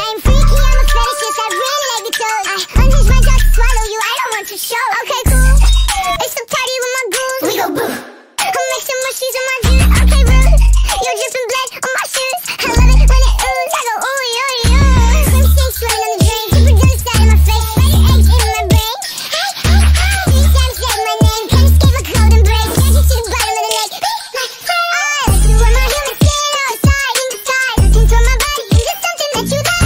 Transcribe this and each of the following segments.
I am freaky, I'm a fetishist, I really like it too. I unhinge my jaw to swallow you, I don't want to show. Okay, cool, it's so party with my goons. We go boo. I'm mixing mushies in my juice Okay, bro, you're dripping blood on my shoes. I love it when it ooze, I go ooh, yoo, yoo Slim snakes sweating on the Super in my face. Spider eggs in my brain. My name. Can't escape to the bottom of the lake? My body, something that you like?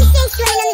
Six, right